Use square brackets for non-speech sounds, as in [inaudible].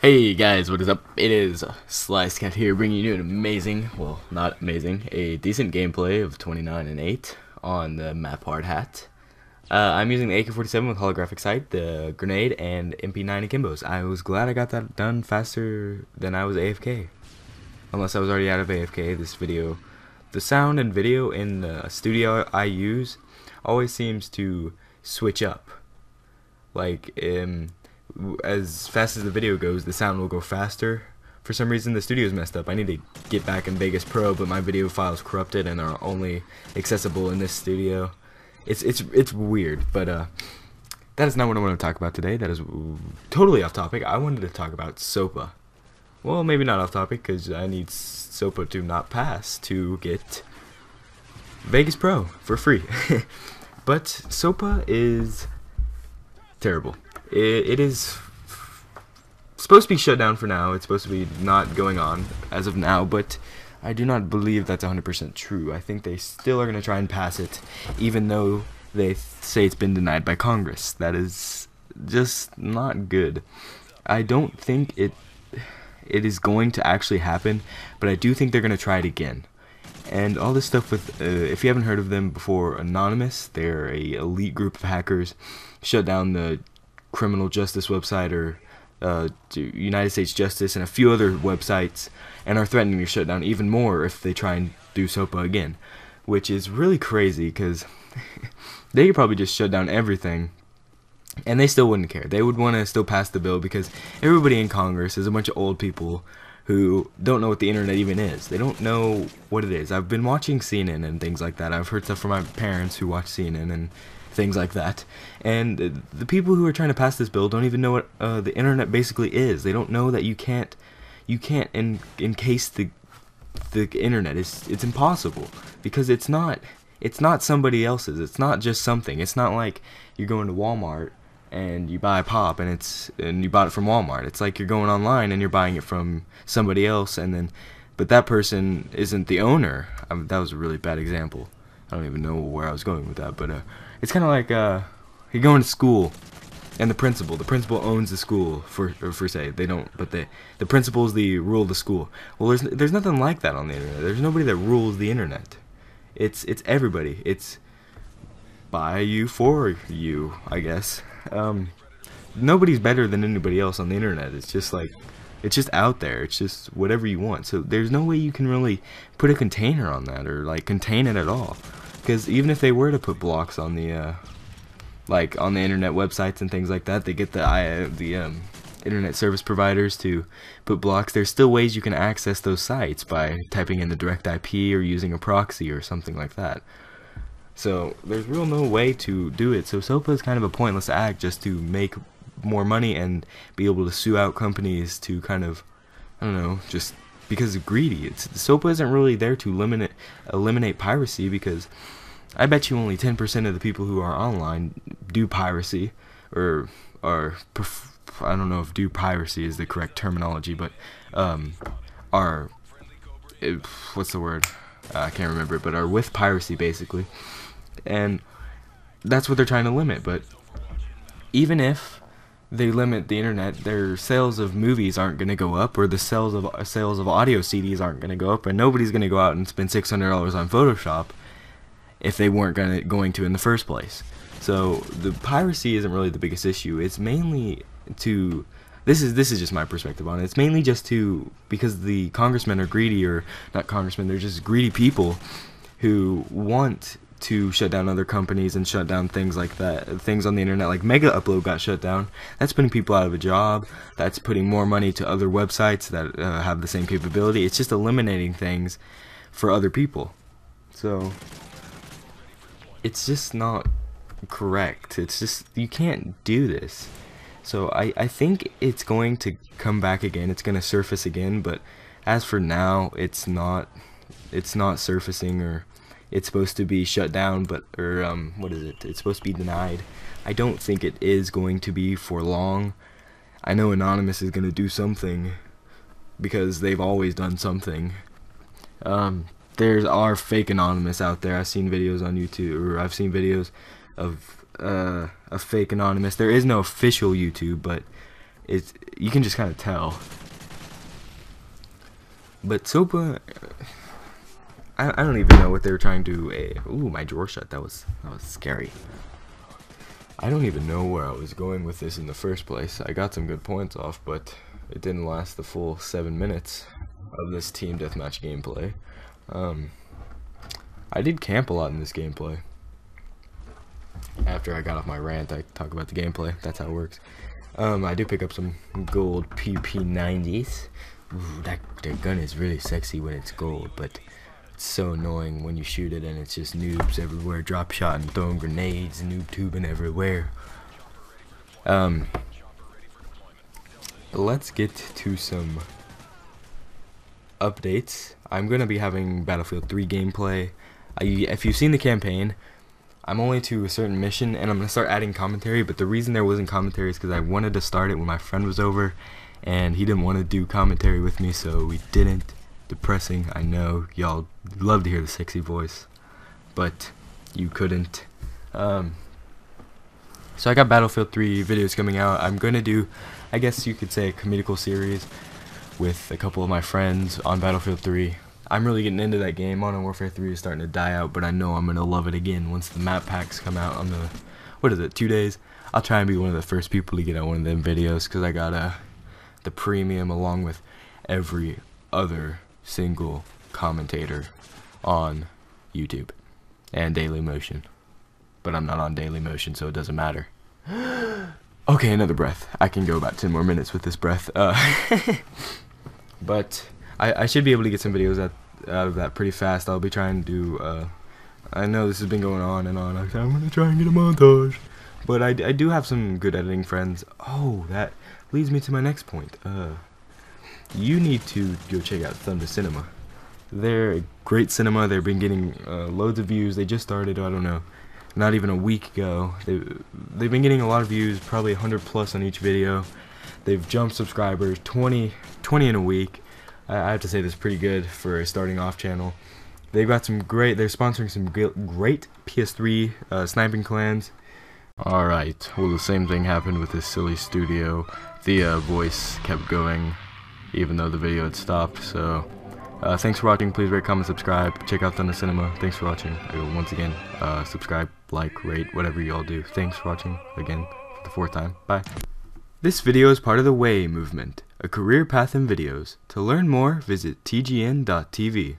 Hey guys, what is up? It is Slyestcat here, bringing you an amazing, well, not amazing, a decent gameplay of 29 and 8 on the map hard hat. Uh, I'm using the AK-47 with holographic sight, the grenade, and MP9 akimbos. I was glad I got that done faster than I was AFK. Unless I was already out of AFK, this video, the sound and video in the studio I use always seems to switch up. Like, um, as fast as the video goes, the sound will go faster. For some reason, the studio's messed up. I need to get back in Vegas Pro, but my video files corrupted and are only accessible in this studio. It's it's it's weird, but uh, that is not what I want to talk about today. That is totally off topic. I wanted to talk about SOPA. Well, maybe not off topic because I need SOPA to not pass to get Vegas Pro for free. [laughs] but SOPA is terrible it, it is supposed to be shut down for now. It's supposed to be not going on as of now, but I do not believe that's 100% true. I think they still are going to try and pass it, even though they say it's been denied by Congress. That is just not good. I don't think it it is going to actually happen, but I do think they're going to try it again. And all this stuff with, uh, if you haven't heard of them before, Anonymous, they're a elite group of hackers, shut down the criminal justice website or uh, United States Justice and a few other websites and are threatening to shut down even more if they try and do SOPA again, which is really crazy because [laughs] they could probably just shut down everything and they still wouldn't care. They would want to still pass the bill because everybody in Congress is a bunch of old people who don't know what the internet even is. They don't know what it is. I've been watching CNN and things like that. I've heard stuff from my parents who watch CNN and things like that. And the people who are trying to pass this bill don't even know what uh, the internet basically is. They don't know that you can't you can't en encase the the internet. It's it's impossible because it's not it's not somebody else's. It's not just something. It's not like you're going to Walmart and you buy a pop and it's and you bought it from Walmart. It's like you're going online and you're buying it from somebody else and then but that person isn't the owner. I mean, that was a really bad example. I don't even know where I was going with that, but uh, it's kind of like uh, you're going to school, and the principal, the principal owns the school for for say they don't, but the the principal is the rule of the school. Well, there's there's nothing like that on the internet. There's nobody that rules the internet. It's it's everybody. It's by you for you, I guess. Um, nobody's better than anybody else on the internet. It's just like it's just out there. It's just whatever you want. So there's no way you can really put a container on that or like contain it at all. Because even if they were to put blocks on the uh, like on the internet websites and things like that, they get the I the um, internet service providers to put blocks. There's still ways you can access those sites by typing in the direct IP or using a proxy or something like that. So there's real no way to do it. So SOPA is kind of a pointless act just to make more money and be able to sue out companies to kind of, I don't know, just because of greedy. It's SOPA isn't really there to eliminate eliminate piracy because I bet you only 10% of the people who are online do piracy or are I don't know if do piracy is the correct terminology, but um, are it, what's the word? Uh, I can't remember it, but are with piracy basically, and that's what they're trying to limit. But even if they limit the internet, their sales of movies aren't going to go up, or the sales of sales of audio CDs aren't going to go up, and nobody's going to go out and spend six hundred dollars on Photoshop if they weren't gonna, going to in the first place. So the piracy isn't really the biggest issue. It's mainly to this is this is just my perspective on it. It's mainly just to because the congressmen are greedy, or not congressmen, they're just greedy people who want to shut down other companies and shut down things like that. Things on the internet like Mega Upload got shut down. That's putting people out of a job. That's putting more money to other websites that uh, have the same capability. It's just eliminating things for other people. So it's just not correct. It's just you can't do this. So I I think it's going to come back again. It's going to surface again, but as for now, it's not it's not surfacing or it's supposed to be shut down, but or um, what is it? It's supposed to be denied. I don't think it is going to be for long. I know Anonymous is going to do something because they've always done something. Um, there are fake Anonymous out there. I've seen videos on YouTube, or I've seen videos of uh, a fake Anonymous. There is no official YouTube, but it's you can just kind of tell. But Sopa, I, I don't even know what they were trying to. Uh, ooh, my drawer shut. That was that was scary. I don't even know where I was going with this in the first place. I got some good points off, but it didn't last the full seven minutes of this team deathmatch gameplay. Um, I did camp a lot in this gameplay. After I got off my rant, I talk about the gameplay. That's how it works. Um, I do pick up some gold PP90s. Ooh, that, that gun is really sexy when it's gold, but it's so annoying when you shoot it and it's just noobs everywhere, drop shot and throwing grenades, noob tubing everywhere. Um, let's get to some updates. I'm going to be having Battlefield 3 gameplay. I, if you've seen the campaign, I'm only to a certain mission and I'm going to start adding commentary, but the reason there wasn't commentary is because I wanted to start it when my friend was over and he didn't want to do commentary with me, so we didn't. Depressing, I know. Y'all love to hear the sexy voice, but you couldn't. Um, so I got Battlefield 3 videos coming out. I'm to do, I guess you could say, a comedical series with a couple of my friends on Battlefield 3. I'm really getting into that game. Modern Warfare 3 is starting to die out, but I know I'm to love it again once the map packs come out on the, what is it, two days? I'll try and be one of the first people to get out one of them videos because I got uh, the premium along with every other single commentator on YouTube and Daily Motion. But I'm not on Daily Motion, so it doesn't matter. [gasps] okay, another breath. I can go about 10 more minutes with this breath. Uh, [laughs] but I, I should be able to get some videos out, out of that pretty fast. I'll be trying to do, uh, I know this has been going on and on. I'm going to try and get a montage. But I, I do have some good editing friends. Oh, that leads me to my next point. Uh, you need to go check out Thunder Cinema. They're a great cinema. They've been getting uh, loads of views. They just started, I don't know, not even a week ago. They, they've been getting a lot of views, probably 100 plus on each video. They've jumped subscribers, 20, 20 in a week. I, have to say that's pretty good for a starting off channel. They've got some great, they're sponsoring some great PS3 uh, sniping clans. Alright, well the same thing happened with this silly studio. The uh, voice kept going even though the video had stopped, so... Uh, thanks for watching, please rate, comment, subscribe, check out Thunder Cinema, thanks for watching, once again, uh, subscribe, like, rate, whatever y'all do. Thanks for watching, again, for the fourth time, bye. This video is part of the WAY movement, a career path in videos. To learn more, visit tgn.tv.